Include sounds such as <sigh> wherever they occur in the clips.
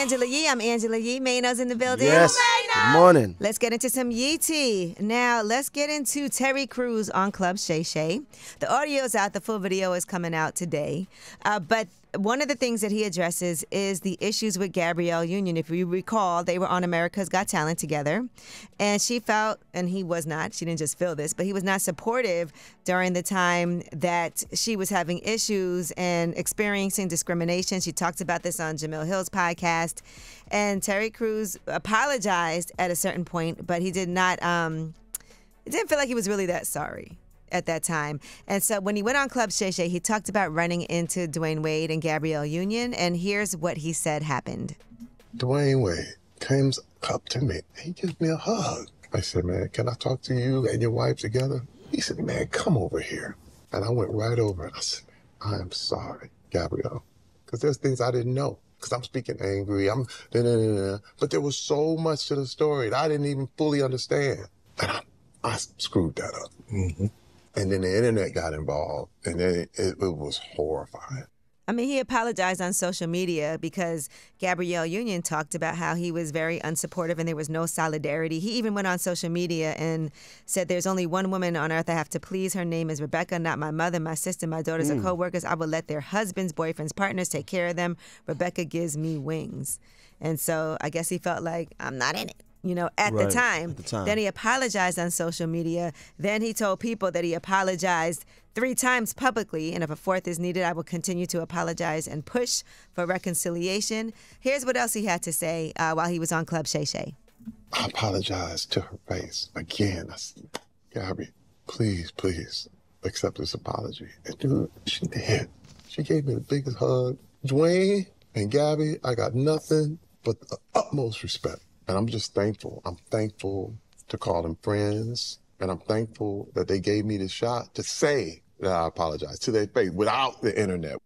Angela Yee. I'm Angela Yee. Maino's in the building. Yes. Oh Good morning. Let's get into some Yee tea. Now, let's get into Terry Crews on Club Shay Shay. The audio's out, the full video is coming out today. Uh, but one of the things that he addresses is the issues with Gabrielle Union. If you recall, they were on America's Got Talent together, and she felt, and he was not, she didn't just feel this, but he was not supportive during the time that she was having issues and experiencing discrimination. She talked about this on Jemele Hill's podcast, and Terry Crews apologized at a certain point, but he did not. Um, it didn't feel like he was really that sorry at that time. And so when he went on Club Shay Shay, he talked about running into Dwyane Wade and Gabrielle Union. And here's what he said happened. Dwyane Wade comes up to me. He gives me a hug. I said, man, can I talk to you and your wife together? He said, man, come over here. And I went right over and I said, I am sorry, Gabrielle, because there's things I didn't know. Because I'm speaking angry, I'm da, da, da, but there was so much to the story that I didn't even fully understand. And <clears throat> I, I screwed that up. Mm-hmm. And then the internet got involved, and then it, it, it was horrifying. I mean, he apologized on social media because Gabrielle Union talked about how he was very unsupportive and there was no solidarity. He even went on social media and said, There's only one woman on earth I have to please. Her name is Rebecca, not my mother, my sister, my daughters, mm. or co workers. I will let their husbands, boyfriends, partners take care of them. Rebecca gives me wings. And so I guess he felt like, I'm not in it you know, at, right, the time. at the time. Then he apologized on social media. Then he told people that he apologized three times publicly, and if a fourth is needed, I will continue to apologize and push for reconciliation. Here's what else he had to say uh, while he was on Club Shay Shay. I apologized to her face again. I said, Gabby, please, please accept this apology. And dude, she did. She gave me the biggest hug. Dwyane and Gabby, I got nothing but the utmost respect. And I'm just thankful. I'm thankful to call them friends. And I'm thankful that they gave me the shot to say that I apologize to their face without the internet.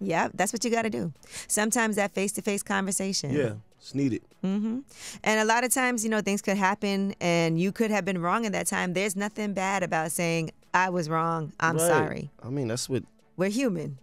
Yeah, that's what you got to do. Sometimes that face to face conversation. Yeah, it's needed. Mm-hmm. And a lot of times, you know, things could happen and you could have been wrong at that time. There's nothing bad about saying, I was wrong. I'm right. sorry. I mean, that's what we're human.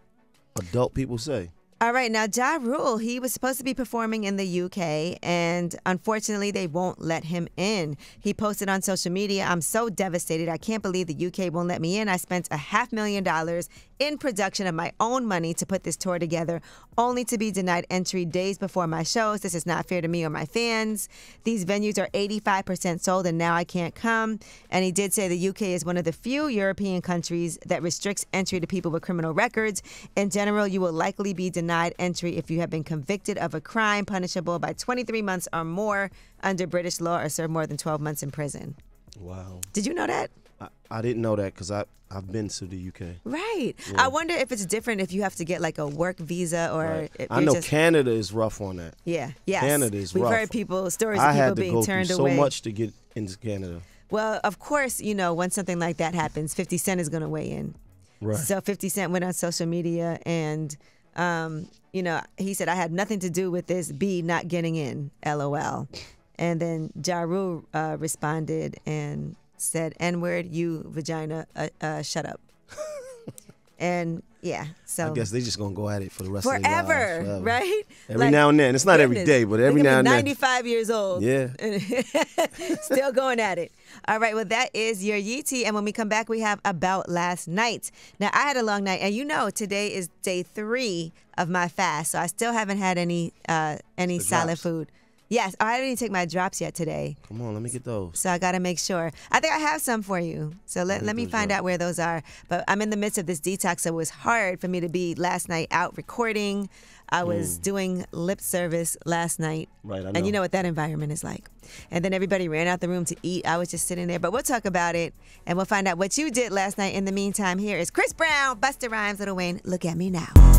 Adult people say. All right, now Ja Rule, he was supposed to be performing in the UK, and unfortunately, they won't let him in. He posted on social media, I'm so devastated. I can't believe the UK won't let me in. I spent a half million dollars in production of my own money to put this tour together, only to be denied entry days before my shows. This is not fair to me or my fans. These venues are 85% sold, and now I can't come. And he did say the UK is one of the few European countries that restricts entry to people with criminal records. In general, you will likely be denied entry if you have been convicted of a crime punishable by 23 months or more under British law or serve more than 12 months in prison. Wow. Did you know that? I, I didn't know that because I I've been to the UK. Right. Yeah. I wonder if it's different if you have to get like a work visa or. Right. I know just... Canada is rough on that. Yeah. Yes. Canada is rough. We've heard people stories I of people being turned away. so much to get into Canada. Well, of course, you know when something like that happens, Fifty Cent is going to weigh in. Right. So Fifty Cent went on social media and. Um, you know, he said, I had nothing to do with this B not getting in, LOL. And then Ja Rule uh, responded and said, N word, you vagina, uh, uh, shut up. And yeah, so I guess they're just gonna go at it for the rest forever, of their lives, forever. right? Every like, now and then. It's not goodness, every day, but every now and then, 95 years old. Yeah. <laughs> Still going at it. All right, well, that is your Yee tea. And when we come back, we have About Last Night. Now, I had a long night, and you know, today is day three of my fast, so I still haven't had any uh, any The solid drops. food. Yes, I didn't even take my drops yet today. Come on, let me get those. So I got to make sure. I think I have some for you. So let, me let me find up. out where those are. But I'm in the midst of this detox, so it was hard for me to be last night out recording. I was doing lip service last night. Mm. Right, I And you know. know what that environment is like. And then everybody ran out the room to eat. I was just sitting there. But we'll talk about it and we'll find out what you did last night. In the meantime, here is Chris Brown, Busta Rhymes, Lil Wayne. Look at me now.